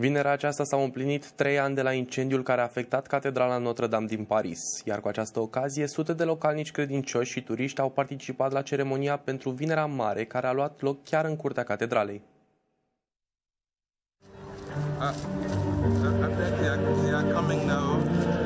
Vinerea aceasta s-au împlinit trei ani de la incendiul care a afectat Catedrala Notre-Dame din Paris, iar cu această ocazie, sute de localnici credincioși și turiști au participat la ceremonia pentru Vinerea Mare, care a luat loc chiar în curtea catedralei. Uh, I think they are, they are coming now.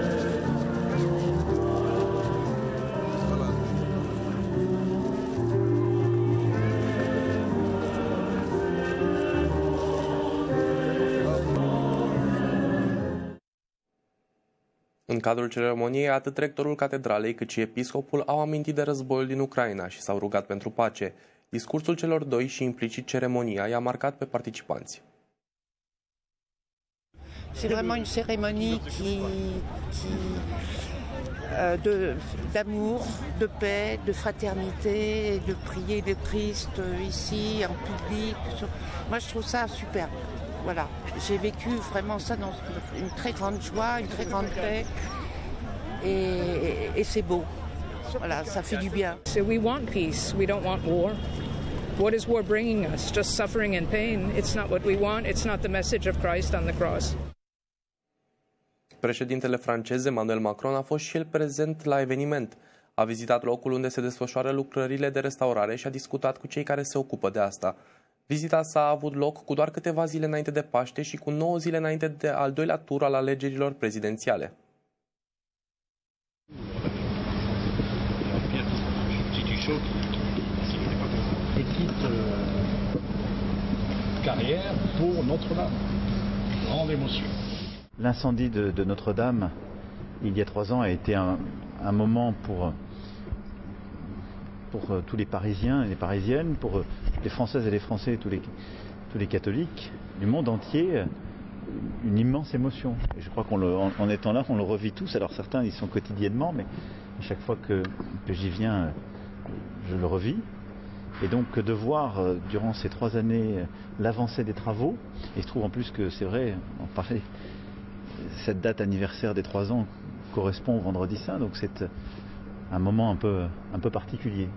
În cadrul ceremoniei, atât rectorul catedralei cât și episcopul au amintit de războiul din Ucraina și s-au rugat pentru pace. Discursul celor doi și implicit ceremonia i-a marcat pe participanți. C'est vraiment une cérémonie qui, qui euh, de- d'amour, de, paix, de fraternité, et de prier le Christ euh, ici, en public. Sur- Moi, je trouve ça super. Voilà, j'ai vécu vraiment ça dans une très grande joie, une très grande paix, et, et c'est beau. Voilà, ça fait du bien. So we want peace. We don't want war. What is war bringing us? Just suffering and pain. It's not what we want. It's not the message of Christ on the cross. Președintele francez Emmanuel Macron a fost și el prezent la eveniment. A vizitat locul unde se desfășoară lucrările de restaurare și a discutat cu cei care se ocupă de asta. Vizita sa a avut loc cu doar câteva zile înainte de Paște și cu 9 zile înainte de al doilea tur al alegerilor prezidențiale. Et quitte euh, carrière pour Notre-Dame. Grande émotion. L'incendie de, de Notre-Dame, il y a trois ans, a été un, un moment pour, pour euh, tous les Parisiens et les Parisiennes, pour euh, les Françaises et les Français, tous les, tous les catholiques du monde entier, euh, une immense émotion. Je crois qu'en en, en étant là, on le revit tous. Alors certains y sont quotidiennement, mais à chaque fois que, j'y viens, je le revis. Et donc de voir durant ces trois années l'avancée des travaux, et il se trouve en plus que c'est vrai, cette date anniversaire des trois ans correspond au vendredi saint, donc c'est un moment un peu, un peu particulier.